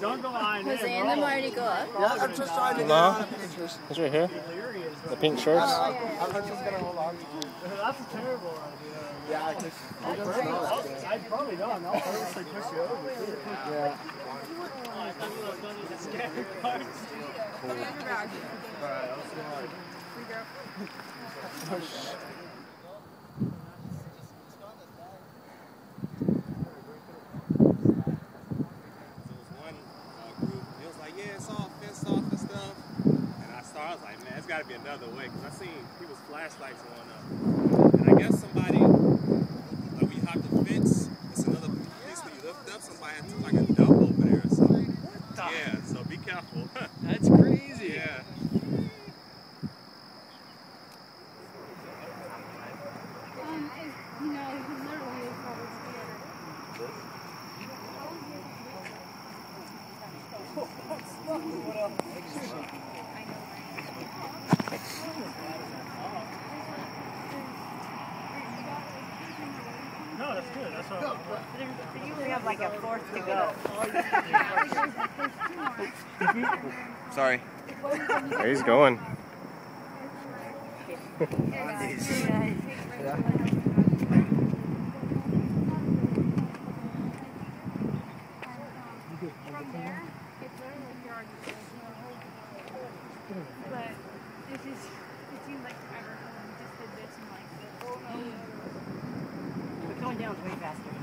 Don't go behind Jose him. and them already go up. Yeah, I'm just trying to get No. on the pictures. It's right here. The pink oh, shirts. I'm just gonna hold on. That's a terrible idea. Yeah, I just, I oh, don't know. I'd probably not. I'll purposely push you over. Yeah. There was one uh, group, it was like, yeah, it's all fenced off and stuff. And I saw, I was like, man, it's got to be another way. Because I seen people's flashlights going up. And I guess somebody, like we hopped the fence, it's another, least when you lift up, somebody had to like a dump over there or something. Yeah, so be careful. That's crazy. yeah. Um, you know, he literally is probably scared. No, that's good. That's what You usually have like a fourth to go. Sorry. There he's going. From there, it's literally yard. But it just, it seems like forever when we just did this and like, oh no. But going down is way faster.